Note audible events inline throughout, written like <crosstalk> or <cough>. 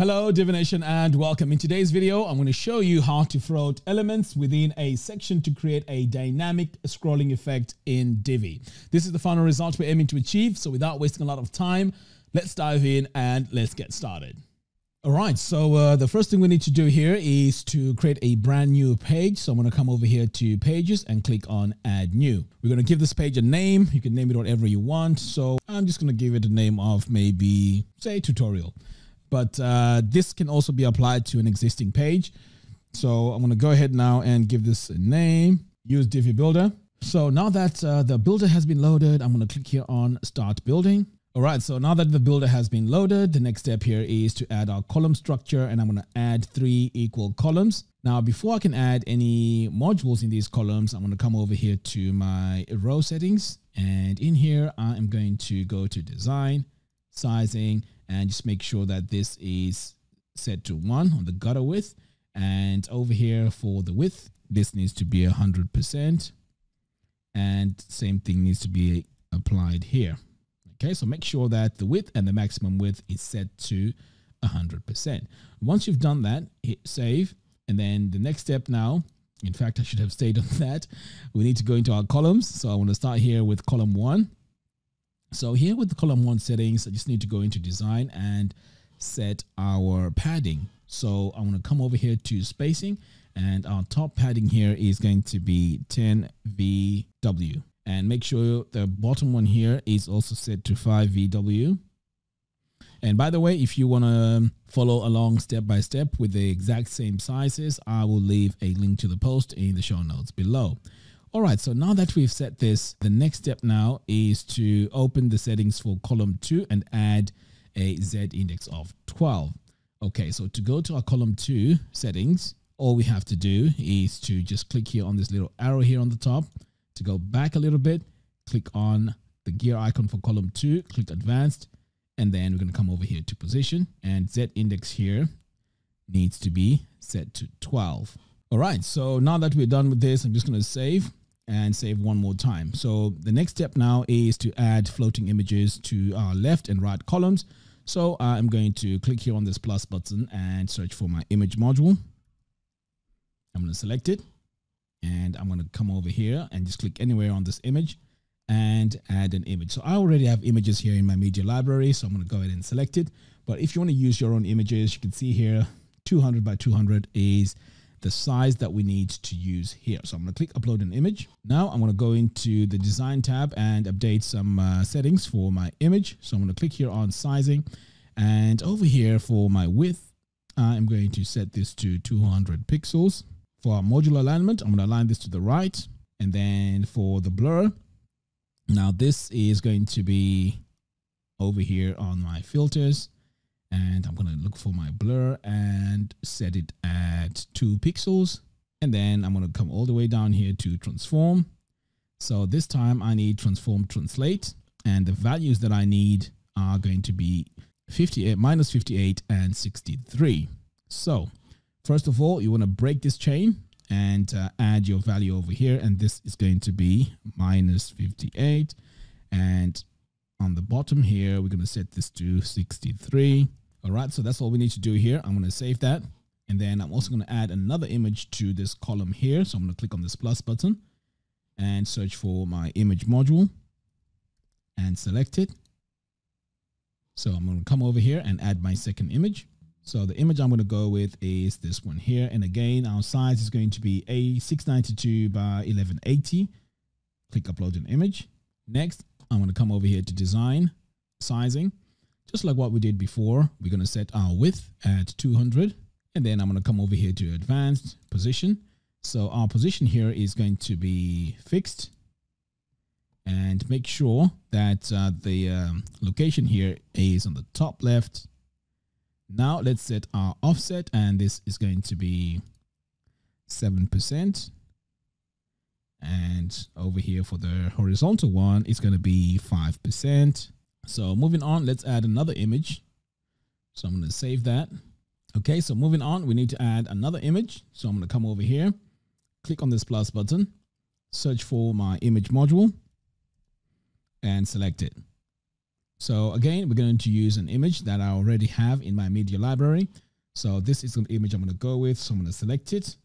Hello Divi Nation and welcome. In today's video, I'm going to show you how to float elements within a section to create a dynamic scrolling effect in Divi. This is the final result we're aiming to achieve. So without wasting a lot of time, let's dive in and let's get started. All right, so uh, the first thing we need to do here is to create a brand new page. So I'm going to come over here to pages and click on add new. We're going to give this page a name. You can name it whatever you want. So I'm just going to give it a name of maybe say tutorial but uh, this can also be applied to an existing page. So I'm going to go ahead now and give this a name, use Divi Builder. So now that uh, the builder has been loaded, I'm going to click here on start building. All right, so now that the builder has been loaded, the next step here is to add our column structure and I'm going to add three equal columns. Now, before I can add any modules in these columns, I'm going to come over here to my row settings. And in here, I am going to go to design, sizing, and just make sure that this is set to one on the gutter width. And over here for the width this needs to be a hundred percent. And same thing needs to be applied here. Okay so make sure that the width and the maximum width is set to a hundred percent. Once you've done that hit save. And then the next step now in fact i should have stayed on <laughs> that. We need to go into our columns. So i want to start here with column one so here with the column one settings, I just need to go into design and set our padding. So I'm going to come over here to spacing and our top padding here is going to be 10 VW and make sure the bottom one here is also set to 5 VW. And by the way, if you want to follow along step by step with the exact same sizes, I will leave a link to the post in the show notes below. All right, so now that we've set this, the next step now is to open the settings for column 2 and add a Z index of 12. Okay, so to go to our column 2 settings, all we have to do is to just click here on this little arrow here on the top to go back a little bit, click on the gear icon for column 2, click advanced, and then we're going to come over here to position and Z index here needs to be set to 12. All right, so now that we're done with this, I'm just going to save and save one more time. So the next step now is to add floating images to our left and right columns. So I'm going to click here on this plus button and search for my image module. I'm going to select it and I'm going to come over here and just click anywhere on this image and add an image. So I already have images here in my media library. So I'm going to go ahead and select it. But if you want to use your own images, you can see here 200 by 200 is the size that we need to use here. So I'm going to click upload an image. Now I'm going to go into the design tab and update some uh, settings for my image. So I'm going to click here on sizing and over here for my width, I'm going to set this to 200 pixels. For our modular alignment, I'm going to align this to the right. And then for the blur, now this is going to be over here on my filters and I'm going to look for my blur and set it at two pixels. And then I'm going to come all the way down here to transform. So this time I need transform translate and the values that I need are going to be 58 minus 58 and 63. So first of all, you want to break this chain and uh, add your value over here. And this is going to be minus 58. And on the bottom here, we're going to set this to 63. All right, so that's all we need to do here. I'm going to save that. And then I'm also going to add another image to this column here. So I'm going to click on this plus button and search for my image module and select it. So I'm going to come over here and add my second image. So the image I'm going to go with is this one here. And again, our size is going to be A692 by 1180. Click upload an image. Next, I'm going to come over here to design, sizing. Just like what we did before, we're going to set our width at 200. And then I'm going to come over here to advanced position. So our position here is going to be fixed. And make sure that uh, the um, location here is on the top left. Now let's set our offset and this is going to be 7%. And over here for the horizontal one, it's going to be 5%. So moving on, let's add another image. So I'm going to save that. Okay, so moving on, we need to add another image. So I'm going to come over here, click on this plus button, search for my image module and select it. So again, we're going to use an image that I already have in my media library. So this is an image I'm going to go with. So I'm going to select it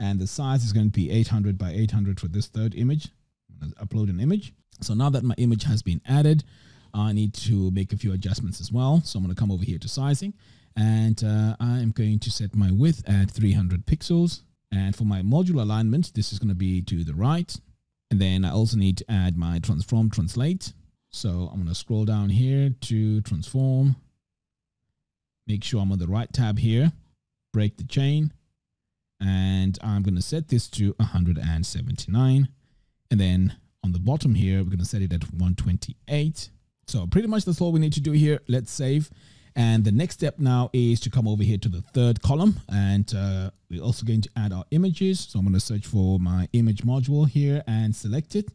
and the size is going to be 800 by 800 for this third image. I'm going to upload an image. So now that my image has been added, I need to make a few adjustments as well. So I'm going to come over here to sizing and uh, I am going to set my width at 300 pixels. And for my module alignment, this is going to be to the right. And then I also need to add my transform translate. So I'm going to scroll down here to transform. Make sure I'm on the right tab here. Break the chain. And I'm going to set this to 179. And then on the bottom here, we're going to set it at 128. So pretty much that's all we need to do here. Let's save. And the next step now is to come over here to the third column and uh, we're also going to add our images. So I'm going to search for my image module here and select it.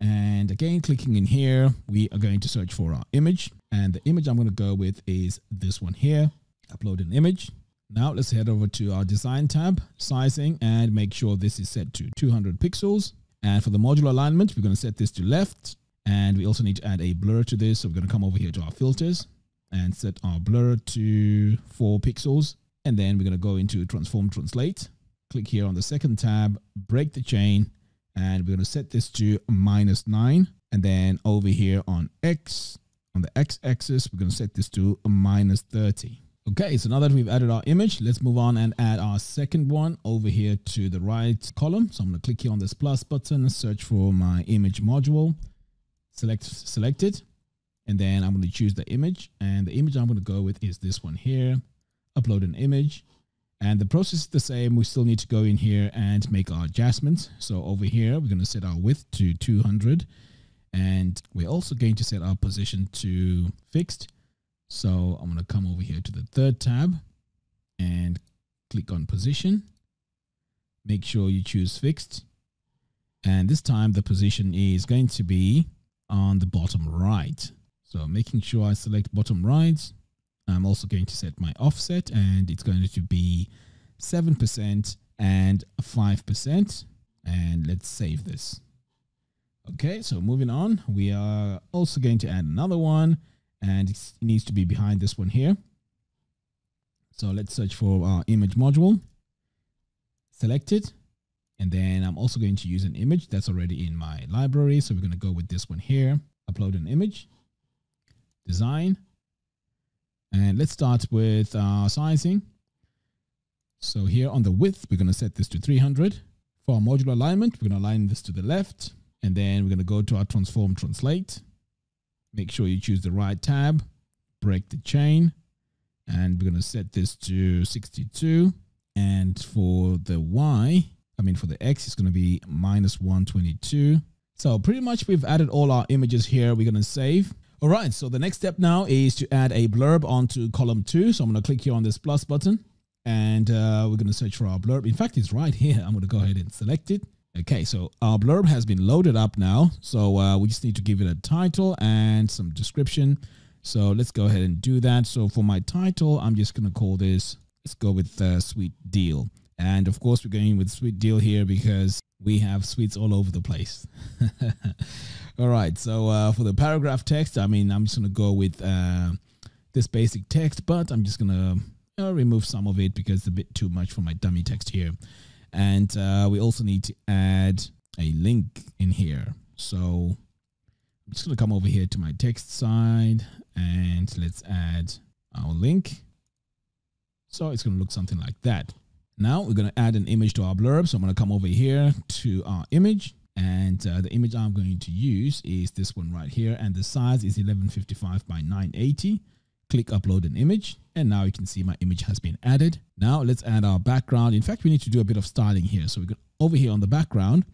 And again, clicking in here, we are going to search for our image. And the image I'm going to go with is this one here. Upload an image. Now let's head over to our design tab, sizing, and make sure this is set to 200 pixels. And for the module alignment, we're going to set this to left. And we also need to add a blur to this. So we're going to come over here to our filters and set our blur to 4 pixels. And then we're going to go into transform translate. Click here on the second tab, break the chain, and we're going to set this to minus 9. And then over here on X, on the X axis, we're going to set this to minus 30. Okay, so now that we've added our image, let's move on and add our second one over here to the right column. So I'm going to click here on this plus button, search for my image module, select select it, and then I'm going to choose the image. And the image I'm going to go with is this one here. Upload an image. And the process is the same. We still need to go in here and make our adjustments. So over here, we're going to set our width to 200. And we're also going to set our position to fixed. So I'm going to come over here to the third tab and click on position. Make sure you choose fixed. And this time the position is going to be on the bottom right. So making sure I select bottom right. I'm also going to set my offset and it's going to be 7% and 5%. And let's save this. Okay, so moving on, we are also going to add another one and it needs to be behind this one here. So let's search for our image module, select it, and then I'm also going to use an image that's already in my library. So we're going to go with this one here, upload an image design. And let's start with uh, sizing. So here on the width, we're going to set this to 300. For our modular alignment, we're going to align this to the left. And then we're going to go to our transform translate. Make sure you choose the right tab, break the chain, and we're going to set this to 62. And for the Y, I mean for the X, it's going to be minus 122. So pretty much we've added all our images here. We're going to save. All right, so the next step now is to add a blurb onto column two. So I'm going to click here on this plus button and uh, we're going to search for our blurb. In fact, it's right here. <laughs> I'm going to go ahead and select it. Okay, so our blurb has been loaded up now. So uh, we just need to give it a title and some description. So let's go ahead and do that. So for my title, I'm just going to call this, let's go with uh, Sweet Deal. And of course, we're going with Sweet Deal here because we have sweets all over the place. <laughs> all right. So uh, for the paragraph text, I mean, I'm just going to go with uh, this basic text, but I'm just going to remove some of it because it's a bit too much for my dummy text here. And uh, we also need to add a link in here. So I'm just going to come over here to my text side and let's add our link. So it's going to look something like that. Now we're going to add an image to our blurb. So I'm going to come over here to our image and uh, the image I'm going to use is this one right here. And the size is 1155 by 980. Click upload an image. And now you can see my image has been added. Now let's add our background. In fact, we need to do a bit of styling here. So we're over here on the background,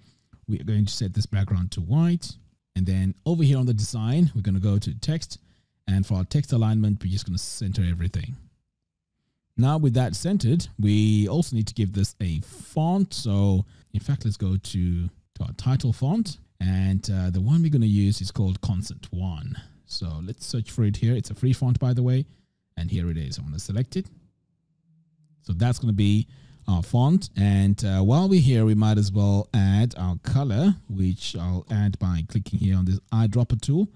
we are going to set this background to white. And then over here on the design, we're going to go to text. And for our text alignment, we're just going to center everything. Now with that centered, we also need to give this a font. So in fact, let's go to, to our title font. And uh, the one we're going to use is called Constant One. So let's search for it here. It's a free font, by the way. And here it is. I'm going to select it. So that's going to be our font. And uh, while we're here, we might as well add our color, which I'll add by clicking here on this eyedropper tool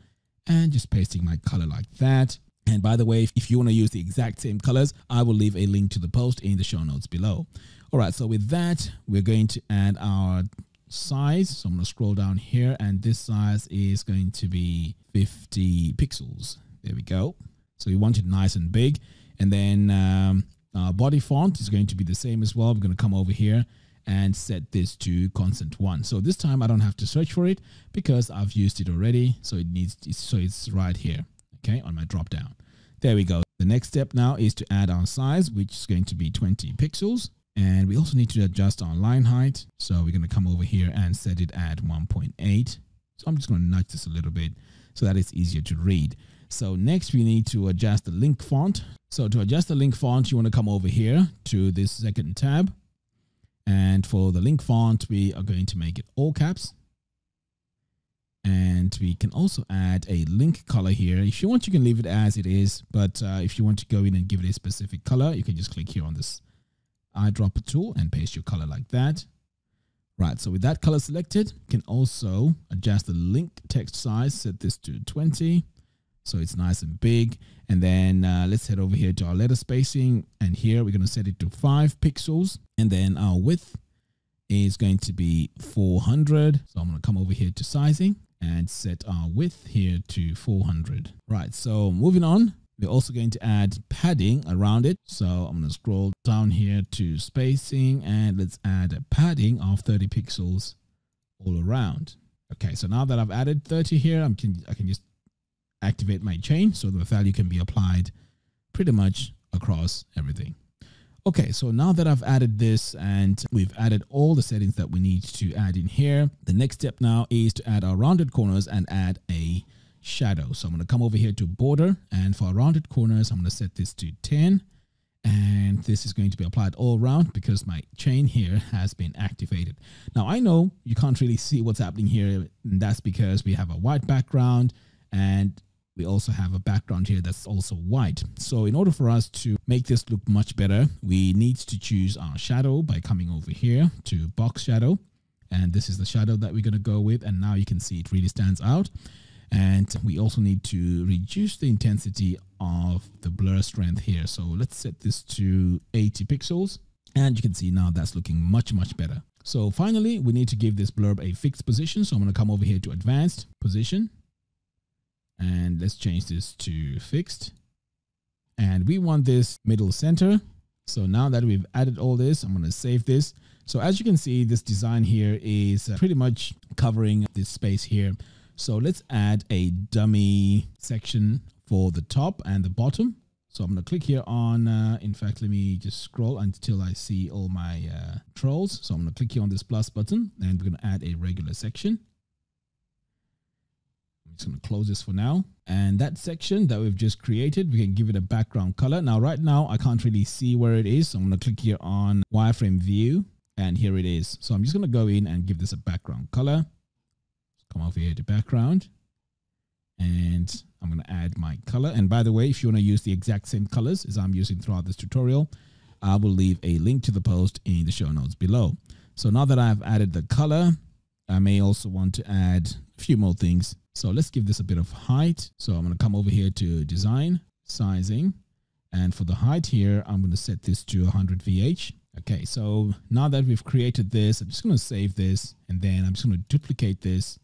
and just pasting my color like that. And by the way, if you want to use the exact same colors, I will leave a link to the post in the show notes below. All right, so with that, we're going to add our size. So I'm going to scroll down here and this size is going to be 50 pixels. There we go. So we want it nice and big. And then um, our body font is going to be the same as well. We're going to come over here and set this to constant one. So this time I don't have to search for it because I've used it already. So it needs, so it's right here, okay, on my drop down. There we go. The next step now is to add our size, which is going to be 20 pixels. And we also need to adjust our line height. So we're going to come over here and set it at 1.8. So I'm just going to nudge this a little bit so that it's easier to read. So next we need to adjust the link font. So to adjust the link font, you want to come over here to this second tab. And for the link font, we are going to make it all caps. And we can also add a link color here. If you want, you can leave it as it is. But uh, if you want to go in and give it a specific color, you can just click here on this eyedropper tool and paste your color like that. Right, so with that color selected, you can also adjust the link text size, set this to 20. So it's nice and big. And then uh, let's head over here to our letter spacing. And here we're going to set it to 5 pixels. And then our width is going to be 400. So I'm going to come over here to sizing and set our width here to 400. Right, so moving on, we're also going to add padding around it. So I'm going to scroll down here to spacing and let's add a padding of 30 pixels all around. Okay, so now that I've added 30 here, I can, I can just activate my chain so the value can be applied pretty much across everything. Okay, so now that I've added this and we've added all the settings that we need to add in here, the next step now is to add our rounded corners and add a shadow. So I'm going to come over here to border and for rounded corners, I'm going to set this to 10 and this is going to be applied all around because my chain here has been activated. Now I know you can't really see what's happening here and that's because we have a white background and we also have a background here that's also white. So in order for us to make this look much better, we need to choose our shadow by coming over here to box shadow. And this is the shadow that we're going to go with. And now you can see it really stands out. And we also need to reduce the intensity of the blur strength here. So let's set this to 80 pixels. And you can see now that's looking much, much better. So finally, we need to give this blurb a fixed position. So I'm going to come over here to advanced position. And let's change this to fixed. And we want this middle center. So now that we've added all this, I'm going to save this. So as you can see, this design here is pretty much covering this space here. So let's add a dummy section for the top and the bottom. So I'm going to click here on, uh, in fact, let me just scroll until I see all my uh, trolls. So I'm going to click here on this plus button and we're going to add a regular section. Just going to close this for now. And that section that we've just created, we can give it a background color. Now, right now, I can't really see where it is. So I'm going to click here on wireframe view and here it is. So I'm just going to go in and give this a background color come over here to background and I'm going to add my color. And by the way, if you want to use the exact same colors as I'm using throughout this tutorial, I will leave a link to the post in the show notes below. So now that I've added the color, I may also want to add a few more things. So let's give this a bit of height. So I'm going to come over here to design, sizing. And for the height here, I'm going to set this to 100 VH. Okay, so now that we've created this, I'm just going to save this and then I'm just going to duplicate this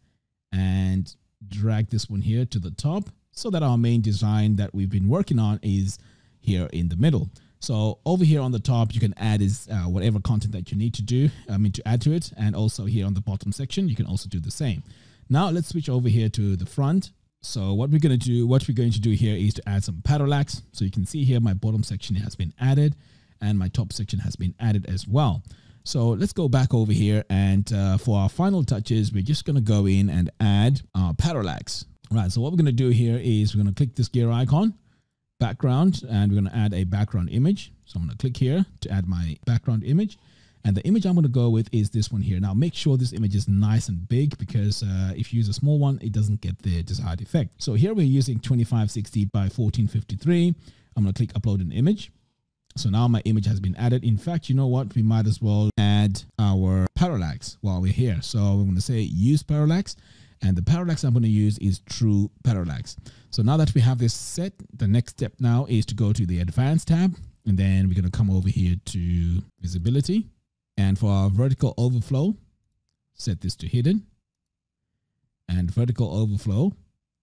and drag this one here to the top so that our main design that we've been working on is here in the middle. So over here on the top, you can add is uh, whatever content that you need to do, I mean to add to it. And also here on the bottom section, you can also do the same. Now let's switch over here to the front. So what we're going to do, what we're going to do here is to add some parallax. So you can see here, my bottom section has been added and my top section has been added as well. So let's go back over here and uh, for our final touches, we're just going to go in and add our parallax. Right, so what we're going to do here is we're going to click this gear icon, background, and we're going to add a background image. So I'm going to click here to add my background image. And the image I'm going to go with is this one here. Now make sure this image is nice and big because uh, if you use a small one, it doesn't get the desired effect. So here we're using 2560 by 1453. I'm going to click upload an image. So now my image has been added. In fact, you know what? We might as well add our parallax while we're here. So I'm going to say use parallax And the parallax I'm going to use is true parallax. So now that we have this set, the next step now is to go to the advanced tab. And then we're going to come over here to visibility. And for our vertical overflow, set this to hidden. And vertical overflow,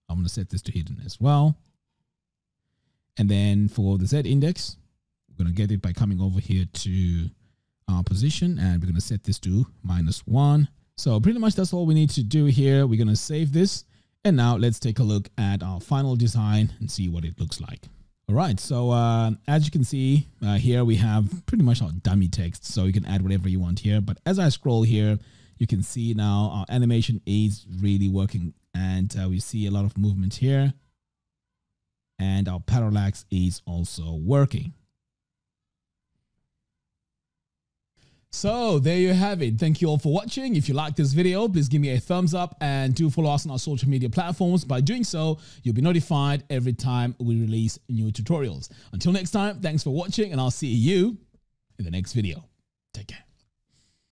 I'm going to set this to hidden as well. And then for the Z index, we're going to get it by coming over here to our position and we're going to set this to minus one. So pretty much that's all we need to do here. We're going to save this. And now let's take a look at our final design and see what it looks like. All right, so uh, as you can see uh, here, we have pretty much our dummy text. So you can add whatever you want here. But as I scroll here, you can see now our animation is really working and uh, we see a lot of movement here. And our parallax is also working. So there you have it. Thank you all for watching. If you like this video, please give me a thumbs up and do follow us on our social media platforms. By doing so, you'll be notified every time we release new tutorials. Until next time, thanks for watching and I'll see you in the next video.